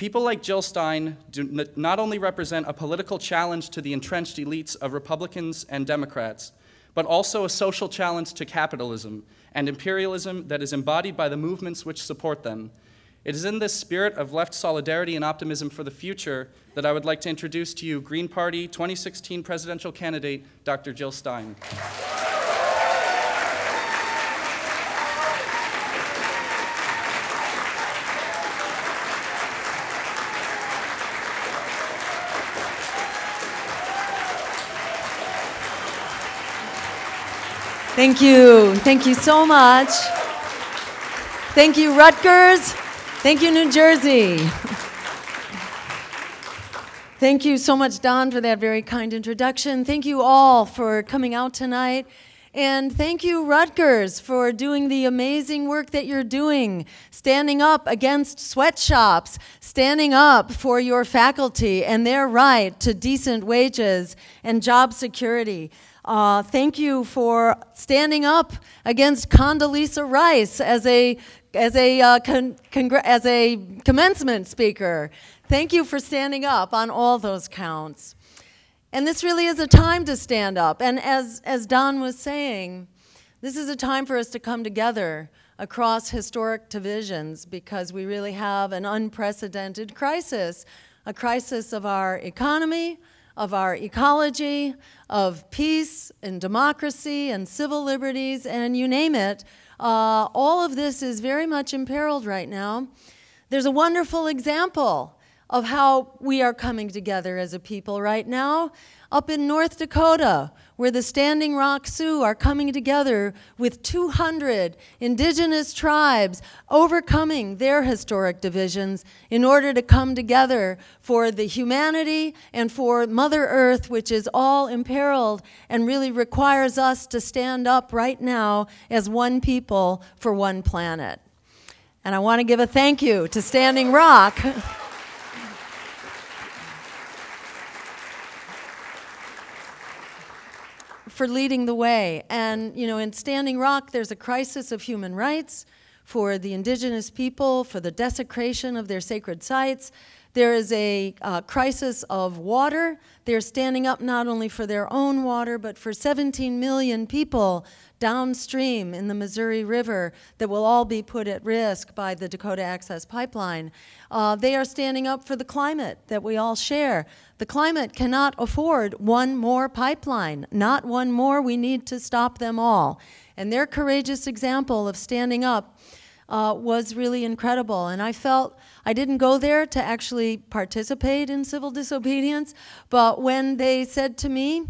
People like Jill Stein do not only represent a political challenge to the entrenched elites of Republicans and Democrats, but also a social challenge to capitalism and imperialism that is embodied by the movements which support them. It is in this spirit of left solidarity and optimism for the future that I would like to introduce to you Green Party 2016 presidential candidate, Dr. Jill Stein. Thank you. Thank you so much. Thank you, Rutgers. Thank you, New Jersey. Thank you so much, Don, for that very kind introduction. Thank you all for coming out tonight. And thank you, Rutgers, for doing the amazing work that you're doing, standing up against sweatshops, standing up for your faculty and their right to decent wages and job security. Uh, thank you for standing up against Condoleezza Rice as a as a uh, as a commencement speaker. Thank you for standing up on all those counts. And this really is a time to stand up. And as as Don was saying, this is a time for us to come together across historic divisions because we really have an unprecedented crisis, a crisis of our economy, of our ecology, of peace and democracy and civil liberties, and you name it. Uh, all of this is very much imperiled right now. There's a wonderful example of how we are coming together as a people right now up in North Dakota, where the Standing Rock Sioux are coming together with 200 indigenous tribes overcoming their historic divisions in order to come together for the humanity and for Mother Earth, which is all imperiled and really requires us to stand up right now as one people for one planet. And I want to give a thank you to Standing Rock. for leading the way. And, you know, in Standing Rock, there's a crisis of human rights for the indigenous people, for the desecration of their sacred sites. There is a uh, crisis of water. They're standing up not only for their own water, but for 17 million people downstream in the Missouri River that will all be put at risk by the Dakota Access Pipeline. Uh, they are standing up for the climate that we all share. The climate cannot afford one more pipeline, not one more. We need to stop them all. And their courageous example of standing up uh, was really incredible. And I felt I didn't go there to actually participate in civil disobedience, but when they said to me,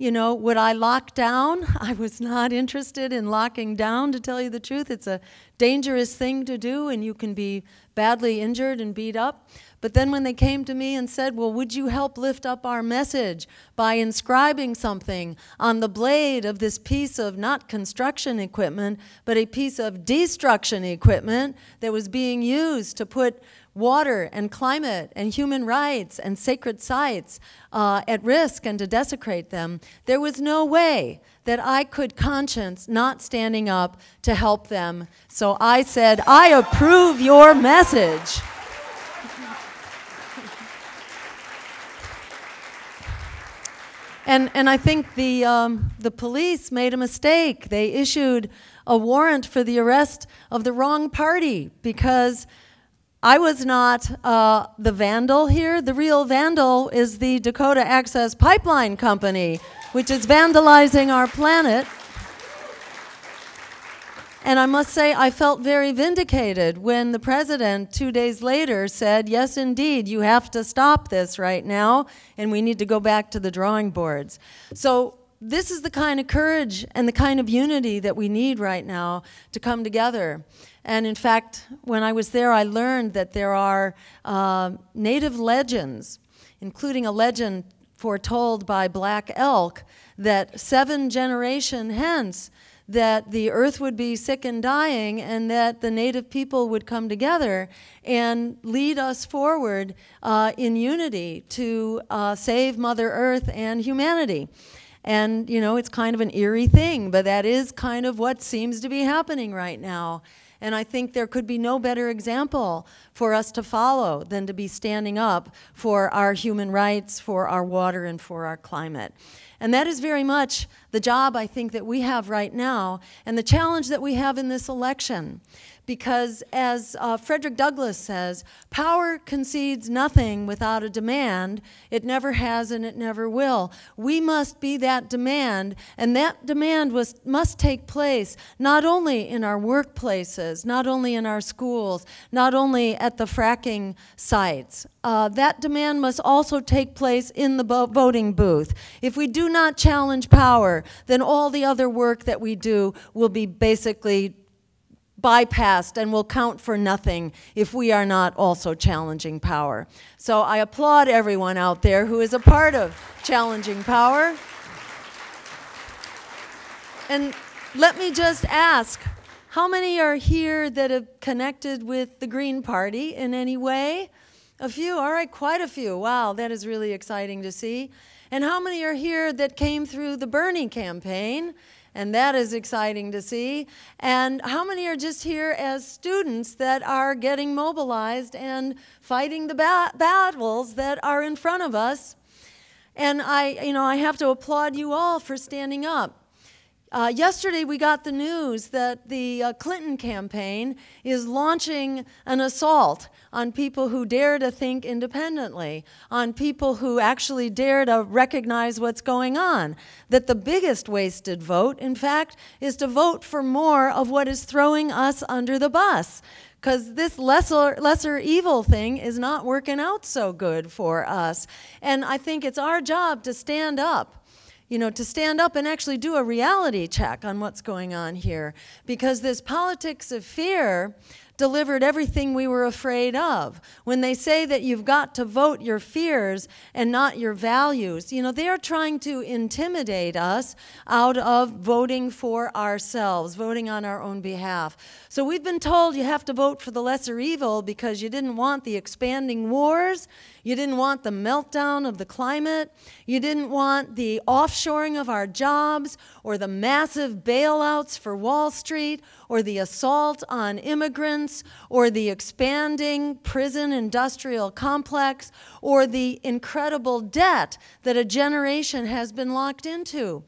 you know, would I lock down? I was not interested in locking down, to tell you the truth. It's a dangerous thing to do, and you can be badly injured and beat up. But then when they came to me and said, Well, would you help lift up our message by inscribing something on the blade of this piece of not construction equipment, but a piece of destruction equipment that was being used to put water and climate and human rights and sacred sites uh, at risk and to desecrate them, there was no way that I could conscience not standing up to help them. So I said, I approve your message. And, and I think the, um, the police made a mistake. They issued a warrant for the arrest of the wrong party because I was not uh, the vandal here. The real vandal is the Dakota Access Pipeline Company, which is vandalizing our planet. And I must say, I felt very vindicated when the president, two days later, said, Yes, indeed, you have to stop this right now, and we need to go back to the drawing boards. So, this is the kind of courage and the kind of unity that we need right now to come together. And in fact, when I was there, I learned that there are uh, native legends, including a legend foretold by Black Elk that seven generation hence, that the earth would be sick and dying and that the native people would come together and lead us forward uh, in unity to uh, save Mother Earth and humanity. And, you know, it's kind of an eerie thing, but that is kind of what seems to be happening right now. And I think there could be no better example for us to follow than to be standing up for our human rights, for our water, and for our climate. And that is very much the job I think that we have right now and the challenge that we have in this election because as uh, Frederick Douglass says, power concedes nothing without a demand. It never has and it never will. We must be that demand, and that demand was, must take place not only in our workplaces, not only in our schools, not only at the fracking sites. Uh, that demand must also take place in the voting booth. If we do not challenge power, then all the other work that we do will be basically bypassed and will count for nothing if we are not also challenging power. So I applaud everyone out there who is a part of challenging power. And let me just ask, how many are here that have connected with the Green Party in any way? A few, all right, quite a few. Wow, that is really exciting to see. And how many are here that came through the Bernie campaign? And that is exciting to see. And how many are just here as students that are getting mobilized and fighting the ba battles that are in front of us? And I, you know, I have to applaud you all for standing up. Uh, yesterday, we got the news that the uh, Clinton campaign is launching an assault on people who dare to think independently, on people who actually dare to recognize what's going on. That the biggest wasted vote, in fact, is to vote for more of what is throwing us under the bus because this lesser, lesser evil thing is not working out so good for us. And I think it's our job to stand up you know, to stand up and actually do a reality check on what's going on here. Because this politics of fear delivered everything we were afraid of. When they say that you've got to vote your fears and not your values, you know, they are trying to intimidate us out of voting for ourselves, voting on our own behalf. So we've been told you have to vote for the lesser evil because you didn't want the expanding wars, you didn't want the meltdown of the climate, you didn't want the offshoring of our jobs or the massive bailouts for Wall Street or the assault on immigrants, or the expanding prison industrial complex, or the incredible debt that a generation has been locked into.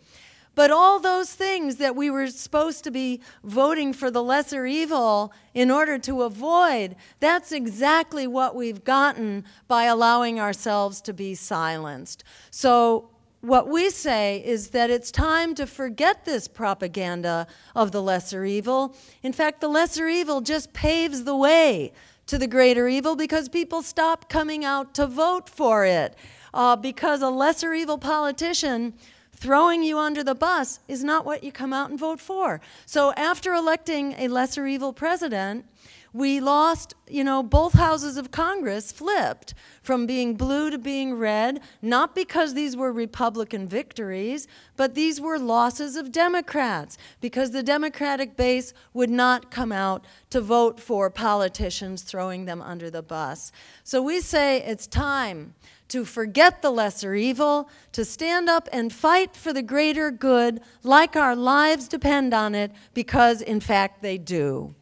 But all those things that we were supposed to be voting for the lesser evil in order to avoid, that's exactly what we've gotten by allowing ourselves to be silenced. So what we say is that it's time to forget this propaganda of the lesser evil. In fact, the lesser evil just paves the way to the greater evil because people stop coming out to vote for it. Uh, because a lesser evil politician throwing you under the bus is not what you come out and vote for. So after electing a lesser evil president, we lost, you know, both houses of Congress flipped from being blue to being red, not because these were Republican victories, but these were losses of Democrats, because the Democratic base would not come out to vote for politicians throwing them under the bus. So we say it's time to forget the lesser evil, to stand up and fight for the greater good like our lives depend on it, because in fact they do.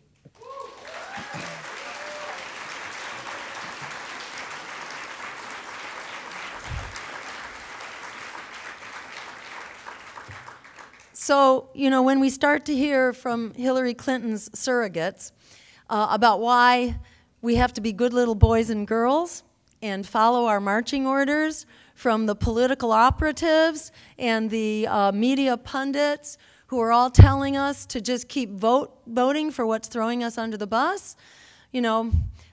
So, you know, when we start to hear from Hillary Clinton's surrogates uh, about why we have to be good little boys and girls and follow our marching orders from the political operatives and the uh, media pundits who are all telling us to just keep vote, voting for what's throwing us under the bus, you know,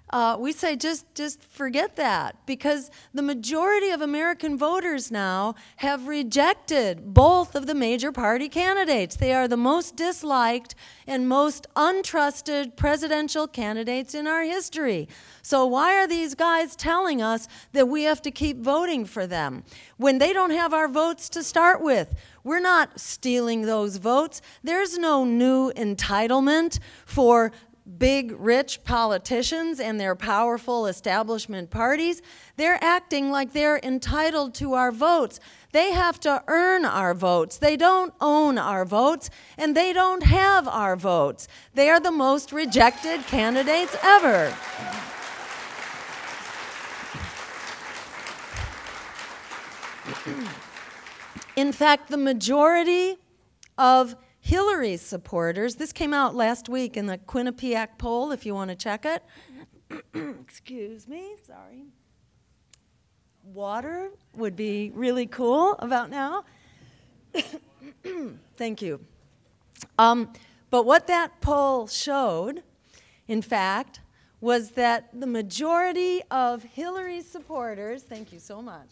uh, we say just, just forget that because the majority of American voters now have rejected both of the major party candidates. They are the most disliked and most untrusted presidential candidates in our history. So why are these guys telling us that we have to keep voting for them when they don't have our votes to start with? We're not stealing those votes. There's no new entitlement for big, rich politicians and their powerful establishment parties, they're acting like they're entitled to our votes. They have to earn our votes. They don't own our votes, and they don't have our votes. They are the most rejected candidates ever. In fact, the majority of Hillary's supporters, this came out last week in the Quinnipiac poll, if you want to check it. Excuse me, sorry. Water would be really cool about now. Thank you. Um, but what that poll showed, in fact, was that the majority of Hillary's supporters, thank you so much,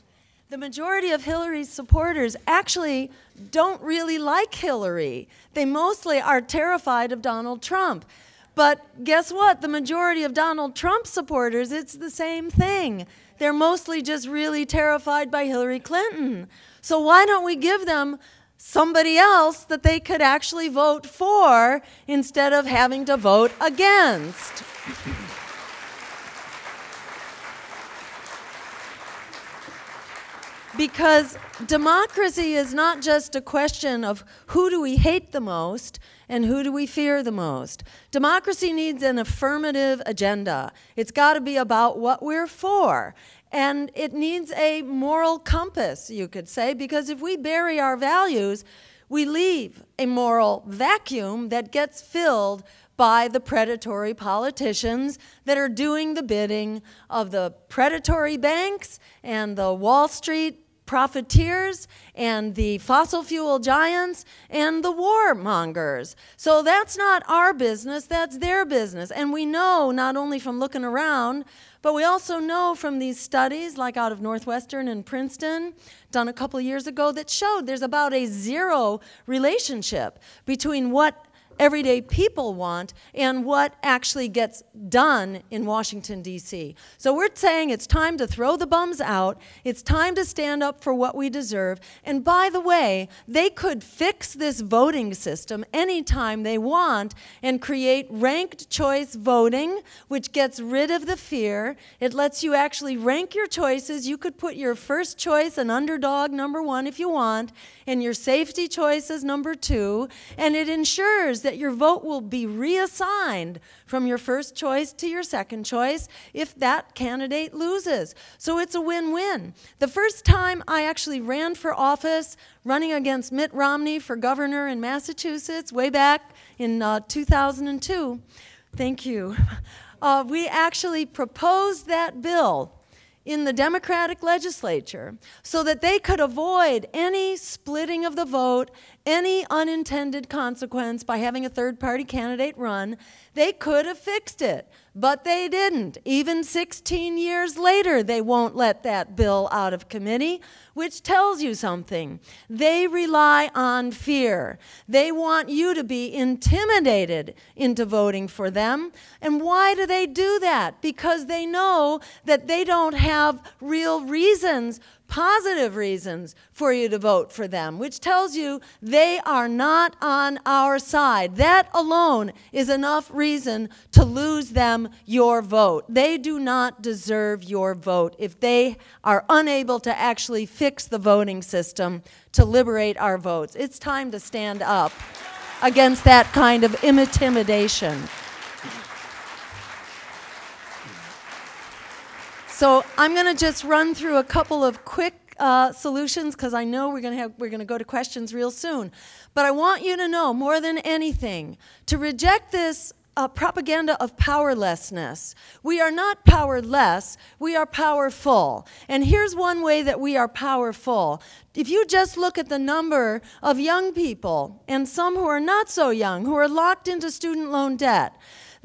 the majority of Hillary's supporters actually don't really like Hillary. They mostly are terrified of Donald Trump. But guess what? The majority of Donald Trump supporters, it's the same thing. They're mostly just really terrified by Hillary Clinton. So why don't we give them somebody else that they could actually vote for instead of having to vote against? Because democracy is not just a question of who do we hate the most and who do we fear the most. Democracy needs an affirmative agenda. It's got to be about what we're for. And it needs a moral compass, you could say, because if we bury our values, we leave a moral vacuum that gets filled by the predatory politicians that are doing the bidding of the predatory banks and the Wall Street profiteers and the fossil fuel giants and the warmongers. So that's not our business, that's their business. And we know not only from looking around, but we also know from these studies, like out of Northwestern and Princeton, done a couple years ago, that showed there's about a zero relationship between what everyday people want and what actually gets done in Washington, D.C. So we're saying it's time to throw the bums out. It's time to stand up for what we deserve. And by the way, they could fix this voting system anytime they want and create ranked choice voting, which gets rid of the fear. It lets you actually rank your choices. You could put your first choice an underdog number one if you want, and your safety choice is number two. And it ensures that your vote will be reassigned from your first choice to your second choice if that candidate loses. So it's a win win. The first time I actually ran for office, running against Mitt Romney for governor in Massachusetts, way back in uh, 2002, thank you, uh, we actually proposed that bill in the Democratic legislature so that they could avoid any splitting of the vote, any unintended consequence by having a third party candidate run. They could have fixed it, but they didn't. Even 16 years later, they won't let that bill out of committee, which tells you something. They rely on fear. They want you to be intimidated into voting for them. And why do they do that? Because they know that they don't have real reasons positive reasons for you to vote for them, which tells you they are not on our side. That alone is enough reason to lose them your vote. They do not deserve your vote if they are unable to actually fix the voting system to liberate our votes. It's time to stand up against that kind of intimidation. So I'm going to just run through a couple of quick uh, solutions because I know we're going to we're going to go to questions real soon. But I want you to know more than anything to reject this uh, propaganda of powerlessness. We are not powerless, we are powerful. And here's one way that we are powerful. If you just look at the number of young people, and some who are not so young, who are locked into student loan debt,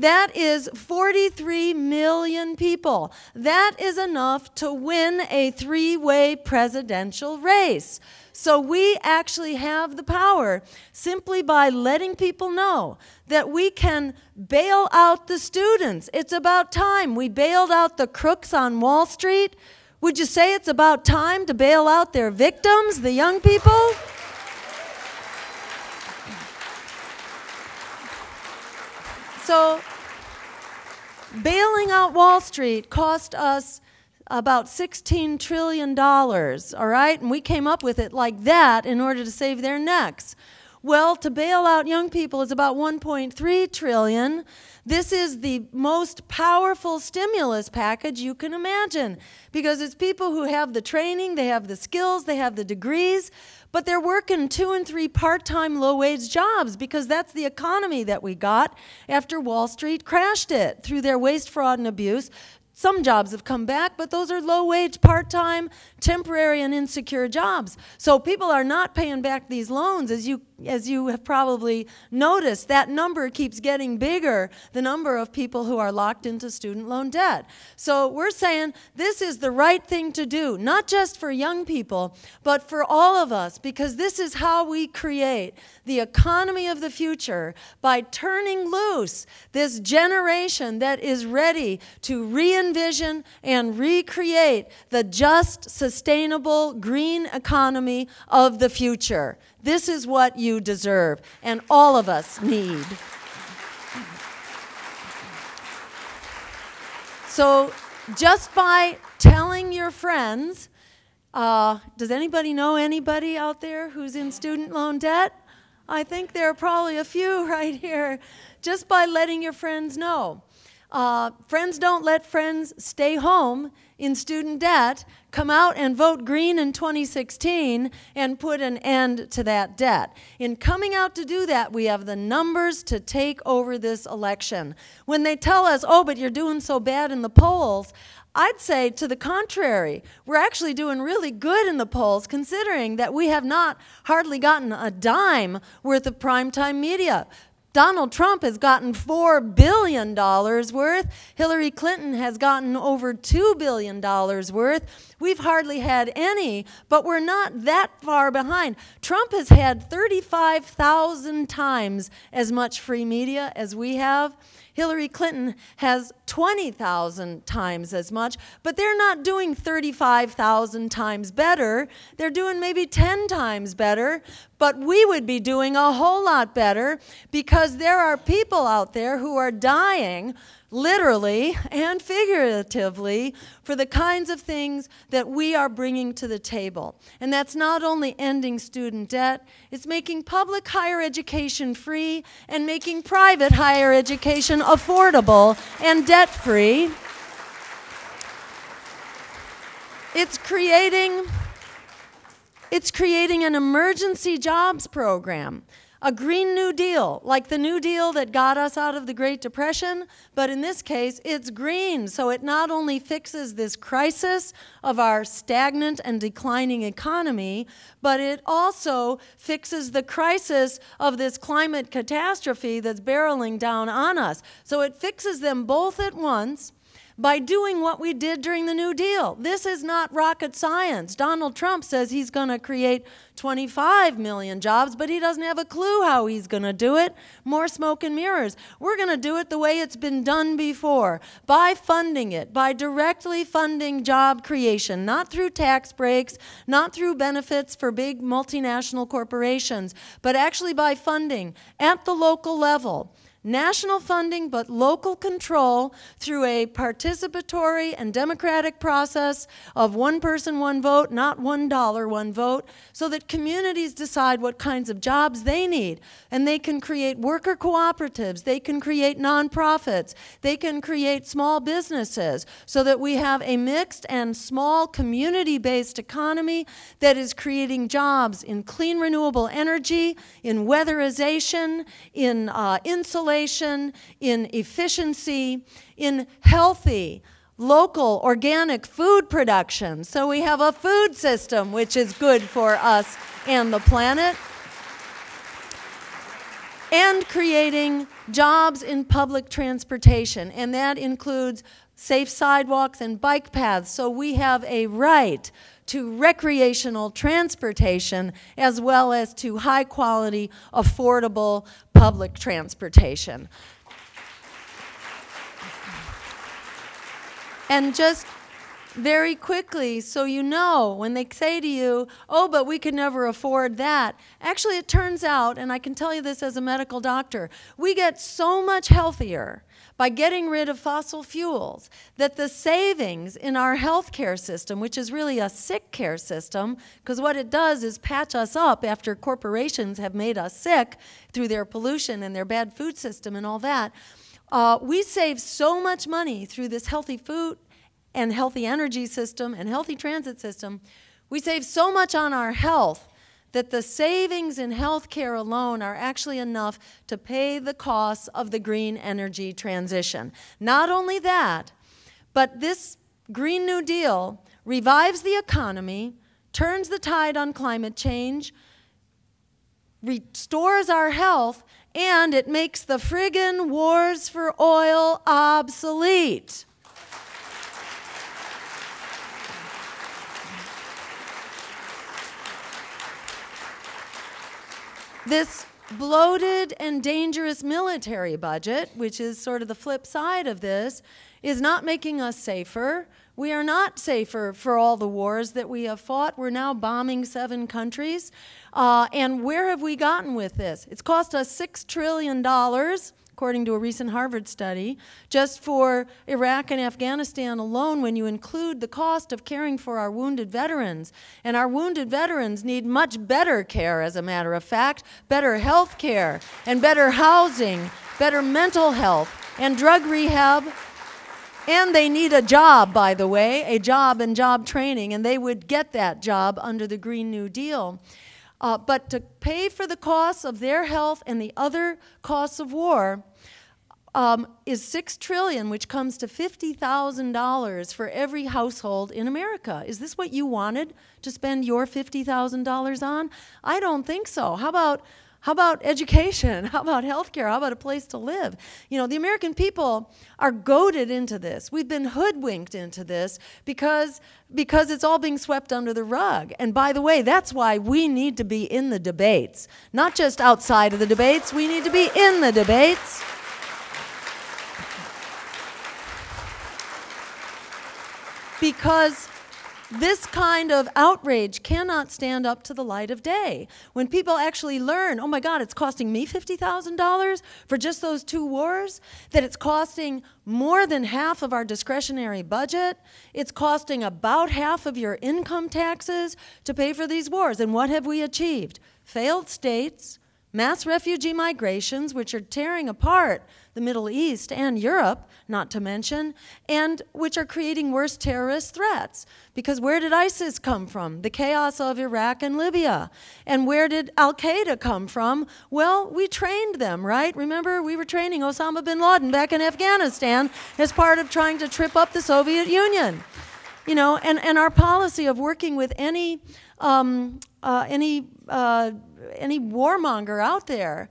that is 43 million people. That is enough to win a three way presidential race. So we actually have the power simply by letting people know that we can bail out the students. It's about time. We bailed out the crooks on Wall Street. Would you say it's about time to bail out their victims, the young people? So bailing out Wall Street cost us about $16 trillion, all right? And we came up with it like that in order to save their necks. Well, to bail out young people is about 1.3 trillion. This is the most powerful stimulus package you can imagine because it's people who have the training, they have the skills, they have the degrees, but they're working two and three part-time low-wage jobs because that's the economy that we got after Wall Street crashed it through their waste, fraud, and abuse. Some jobs have come back, but those are low wage, part time, temporary, and insecure jobs. So people are not paying back these loans, as you, as you have probably noticed. That number keeps getting bigger, the number of people who are locked into student loan debt. So we're saying this is the right thing to do, not just for young people, but for all of us, because this is how we create the economy of the future by turning loose this generation that is ready to reinvent envision and recreate the just, sustainable, green economy of the future. This is what you deserve, and all of us need. So, just by telling your friends, uh, does anybody know anybody out there who's in student loan debt? I think there are probably a few right here. Just by letting your friends know. Uh, friends don't let friends stay home in student debt. Come out and vote green in 2016 and put an end to that debt. In coming out to do that, we have the numbers to take over this election. When they tell us, oh, but you're doing so bad in the polls, I'd say to the contrary. We're actually doing really good in the polls considering that we have not hardly gotten a dime worth of primetime media. Donald Trump has gotten $4 billion worth. Hillary Clinton has gotten over $2 billion worth. We've hardly had any, but we're not that far behind. Trump has had 35,000 times as much free media as we have. Hillary Clinton has 20,000 times as much, but they're not doing 35,000 times better. They're doing maybe 10 times better, but we would be doing a whole lot better because there are people out there who are dying literally and figuratively, for the kinds of things that we are bringing to the table. And that's not only ending student debt, it's making public higher education free and making private higher education affordable and debt free. It's creating it's creating an emergency jobs program a Green New Deal, like the New Deal that got us out of the Great Depression, but in this case, it's green. So it not only fixes this crisis of our stagnant and declining economy, but it also fixes the crisis of this climate catastrophe that's barreling down on us. So it fixes them both at once by doing what we did during the New Deal. This is not rocket science. Donald Trump says he's going to create 25 million jobs, but he doesn't have a clue how he's going to do it. More smoke and mirrors. We're going to do it the way it's been done before by funding it, by directly funding job creation, not through tax breaks, not through benefits for big multinational corporations, but actually by funding at the local level national funding but local control through a participatory and democratic process of one person, one vote, not one dollar, one vote, so that communities decide what kinds of jobs they need. And they can create worker cooperatives, they can create nonprofits, they can create small businesses, so that we have a mixed and small community based economy that is creating jobs in clean renewable energy, in weatherization, in uh, insulation insulation, in efficiency, in healthy, local, organic food production. So we have a food system which is good for us and the planet. And creating jobs in public transportation, and that includes safe sidewalks and bike paths. So we have a right to recreational transportation as well as to high quality, affordable public transportation. And just very quickly so you know when they say to you, oh, but we could never afford that. Actually, it turns out, and I can tell you this as a medical doctor, we get so much healthier by getting rid of fossil fuels that the savings in our healthcare system, which is really a sick care system, because what it does is patch us up after corporations have made us sick through their pollution and their bad food system and all that. Uh, we save so much money through this healthy food and healthy energy system and healthy transit system. We save so much on our health that the savings in healthcare alone are actually enough to pay the costs of the green energy transition. Not only that, but this Green New Deal revives the economy, turns the tide on climate change, restores our health, and it makes the friggin' wars for oil obsolete. This bloated and dangerous military budget, which is sort of the flip side of this, is not making us safer. We are not safer for all the wars that we have fought. We're now bombing seven countries. Uh, and where have we gotten with this? It's cost us $6 trillion according to a recent Harvard study, just for Iraq and Afghanistan alone, when you include the cost of caring for our wounded veterans. And our wounded veterans need much better care, as a matter of fact, better health care, and better housing, better mental health, and drug rehab. And they need a job, by the way, a job and job training, and they would get that job under the Green New Deal. Uh, but to pay for the costs of their health and the other costs of war, um, is six trillion, which comes to fifty thousand dollars for every household in America. Is this what you wanted to spend your fifty thousand dollars on? I don't think so. How about how about education? How about healthcare? How about a place to live? You know, the American people are goaded into this. We've been hoodwinked into this because because it's all being swept under the rug. And by the way, that's why we need to be in the debates, not just outside of the debates. We need to be in the debates. Because this kind of outrage cannot stand up to the light of day. When people actually learn, oh my God, it's costing me $50,000 for just those two wars, that it's costing more than half of our discretionary budget, it's costing about half of your income taxes to pay for these wars. And what have we achieved? Failed states, mass refugee migrations, which are tearing apart the Middle East and Europe, not to mention, and which are creating worse terrorist threats. Because where did ISIS come from? The chaos of Iraq and Libya. And where did Al Qaeda come from? Well, we trained them, right? Remember, we were training Osama bin Laden back in Afghanistan as part of trying to trip up the Soviet Union. You know, and, and our policy of working with any, um, uh, any, uh, any warmonger out there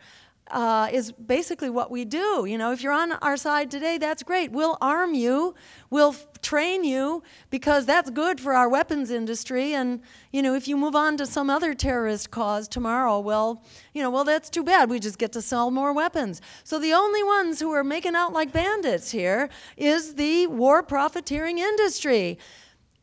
uh, is basically what we do. You know, if you're on our side today, that's great. We'll arm you, we'll train you because that's good for our weapons industry. And you know, if you move on to some other terrorist cause tomorrow, well, you know, well, that's too bad. We just get to sell more weapons. So the only ones who are making out like bandits here is the war profiteering industry.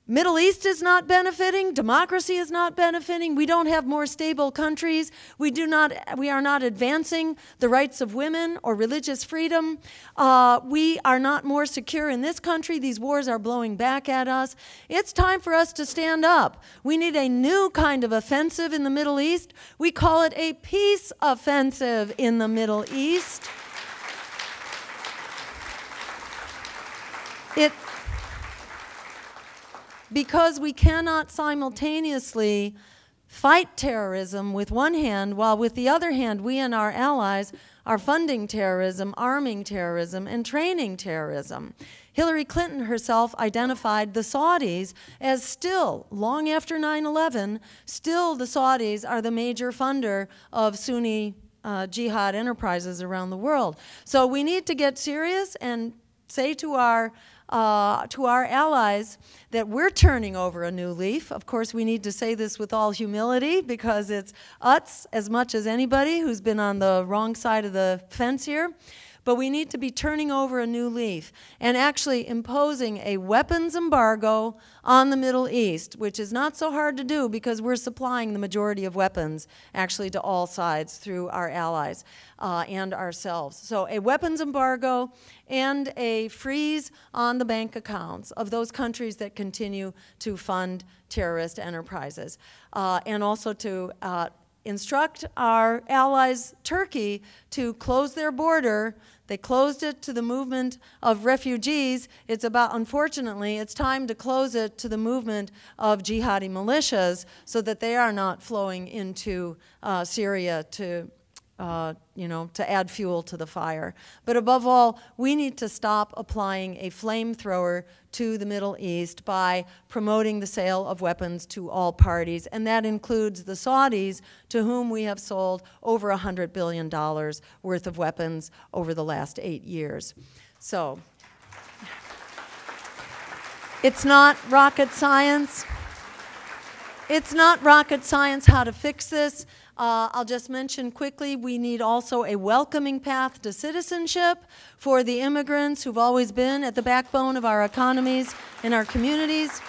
Middle East is not benefiting, democracy is not benefiting, we don't have more stable countries, we, do not, we are not advancing the rights of women or religious freedom, uh, we are not more secure in this country, these wars are blowing back at us. It's time for us to stand up. We need a new kind of offensive in the Middle East. We call it a peace offensive in the Middle East. It, because we cannot simultaneously fight terrorism with one hand while with the other hand we and our allies are funding terrorism, arming terrorism, and training terrorism. Hillary Clinton herself identified the Saudis as still, long after 9 11, still the Saudis are the major funder of Sunni uh, jihad enterprises around the world. So we need to get serious and say to our uh, to our allies that we're turning over a new leaf. Of course, we need to say this with all humility because it's us as much as anybody who's been on the wrong side of the fence here. But we need to be turning over a new leaf and actually imposing a weapons embargo on the Middle East, which is not so hard to do because we're supplying the majority of weapons actually to all sides through our allies uh, and ourselves. So, a weapons embargo and a freeze on the bank accounts of those countries that continue to fund terrorist enterprises, uh, and also to uh, instruct our allies, Turkey, to close their border. They closed it to the movement of refugees. It's about, unfortunately, it's time to close it to the movement of jihadi militias so that they are not flowing into uh, Syria to uh, you know, to add fuel to the fire. But above all, we need to stop applying a flamethrower to the Middle East by promoting the sale of weapons to all parties, and that includes the Saudis, to whom we have sold over $100 billion worth of weapons over the last eight years. So, it's not rocket science. It's not rocket science how to fix this. Uh, I'll just mention quickly we need also a welcoming path to citizenship for the immigrants who've always been at the backbone of our economies and our communities.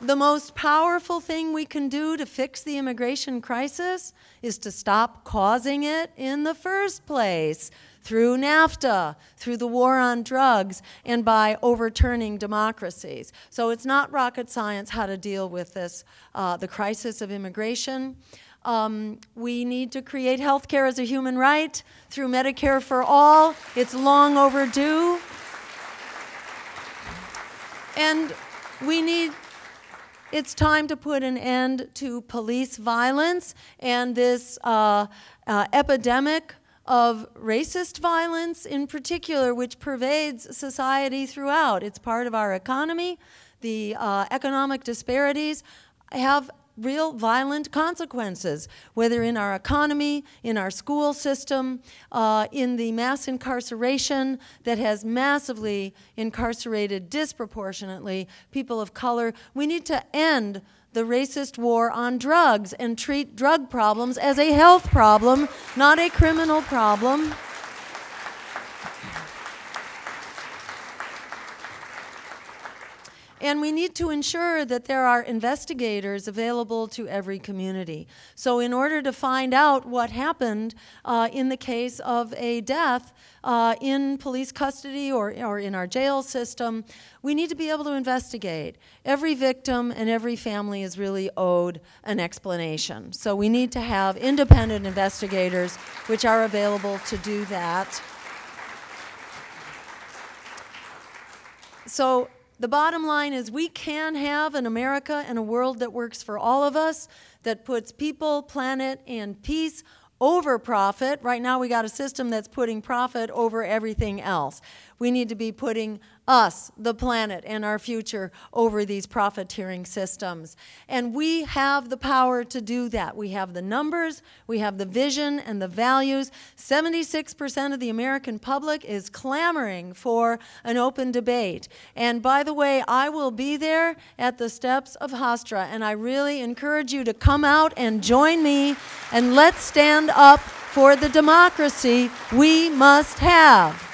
The most powerful thing we can do to fix the immigration crisis is to stop causing it in the first place through NAFTA, through the war on drugs, and by overturning democracies. So it's not rocket science how to deal with this, uh, the crisis of immigration. Um, we need to create health care as a human right through Medicare for all. It's long overdue. And we need it's time to put an end to police violence and this uh, uh, epidemic of racist violence in particular, which pervades society throughout. It's part of our economy. The uh, economic disparities have real violent consequences, whether in our economy, in our school system, uh, in the mass incarceration that has massively incarcerated disproportionately people of color. We need to end the racist war on drugs and treat drug problems as a health problem, not a criminal problem. And we need to ensure that there are investigators available to every community. So, in order to find out what happened uh, in the case of a death uh, in police custody or, or in our jail system, we need to be able to investigate. Every victim and every family is really owed an explanation. So, we need to have independent investigators which are available to do that. So, the bottom line is we can have an America and a world that works for all of us, that puts people, planet, and peace over profit. Right now, we got a system that's putting profit over everything else. We need to be putting us, the planet, and our future over these profiteering systems. And we have the power to do that. We have the numbers, we have the vision and the values. 76% of the American public is clamoring for an open debate. And by the way, I will be there at the steps of Hofstra, and I really encourage you to come out and join me, and let's stand up for the democracy we must have.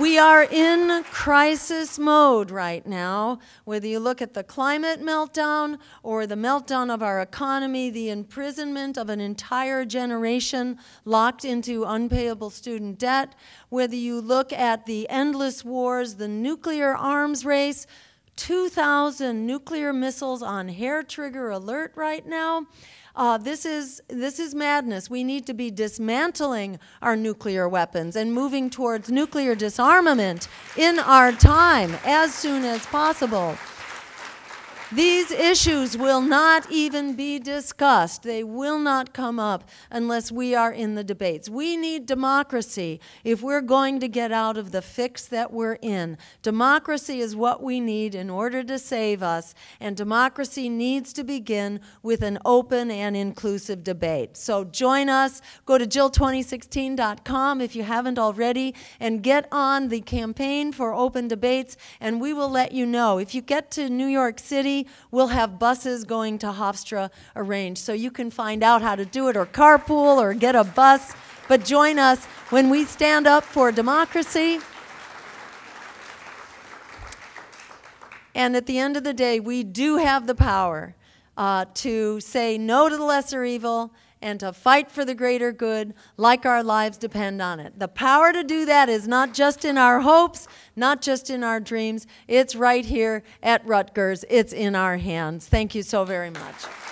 We are in crisis mode right now. Whether you look at the climate meltdown or the meltdown of our economy, the imprisonment of an entire generation locked into unpayable student debt, whether you look at the endless wars, the nuclear arms race, 2,000 nuclear missiles on hair trigger alert right now. Uh, this, is, this is madness. We need to be dismantling our nuclear weapons and moving towards nuclear disarmament in our time as soon as possible. These issues will not even be discussed. They will not come up unless we are in the debates. We need democracy if we're going to get out of the fix that we're in. Democracy is what we need in order to save us, and democracy needs to begin with an open and inclusive debate. So join us. Go to jill2016.com if you haven't already and get on the campaign for open debates, and we will let you know. If you get to New York City, we'll have buses going to Hofstra arranged. So you can find out how to do it or carpool or get a bus. But join us when we stand up for democracy. And at the end of the day, we do have the power uh, to say no to the lesser evil and to fight for the greater good like our lives depend on it. The power to do that is not just in our hopes, not just in our dreams, it's right here at Rutgers. It's in our hands. Thank you so very much.